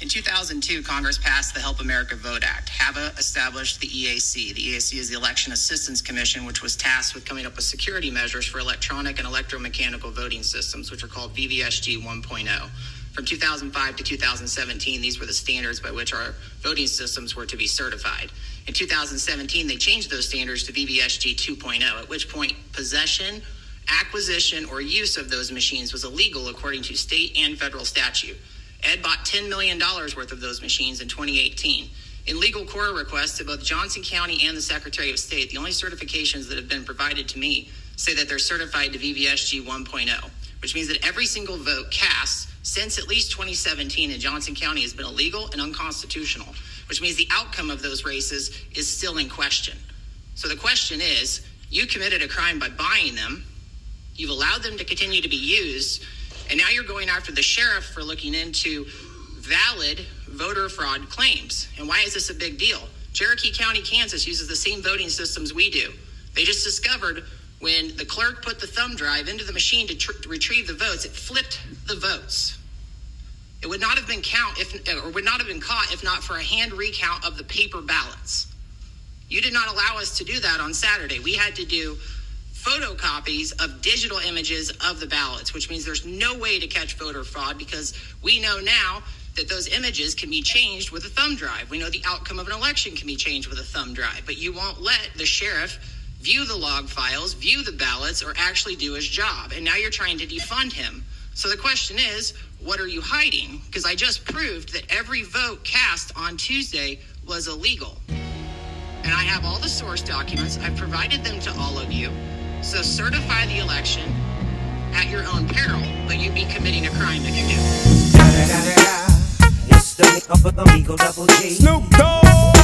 In 2002, Congress passed the Help America Vote Act. HAVA established the EAC. The EAC is the Election Assistance Commission, which was tasked with coming up with security measures for electronic and electromechanical voting systems, which are called VVSG 1.0. From 2005 to 2017, these were the standards by which our voting systems were to be certified. In 2017, they changed those standards to VVSG 2.0, at which point possession, acquisition, or use of those machines was illegal according to state and federal statute. Ed bought $10 million worth of those machines in 2018. In legal KORA requests to both Johnson County and the Secretary of State, the only certifications that have been provided to me say that they're certified to VVSG 1.0, which means that every single vote cast since at least 2017 in Johnson County has been illegal and unconstitutional, which means the outcome of those races is still in question. So the question is you committed a crime by buying them, you've allowed them to continue to be used, and now you're going after the sheriff for looking into valid voter fraud claims. And why is this a big deal? Cherokee County, Kansas uses the same voting systems we do. They just discovered when the clerk put the thumb drive into the machine to tr- retrieve the votes, it flipped the votes. It would not have been count if or would not have been caught if not for a hand recount of the paper ballots. You did not allow us to do that on Saturday. We had to do photocopies of digital images of the ballots, which means there's no way to catch voter fraud because we know now that those images can be changed with a thumb drive. We know the outcome of an election can be changed with a thumb drive, but you won't let the sheriff view the log files, view the ballots, or actually do his job. And now you're trying to defund him. So the question is, what are you hiding? Because I just proved that every vote cast on Tuesday was illegal. And I have all the source documents. I've provided them to all of you. So certify the election at your own peril, but you'd be committing a crime if you do. Da, da, da, da, da. It's the Double G. Snoop Dogg.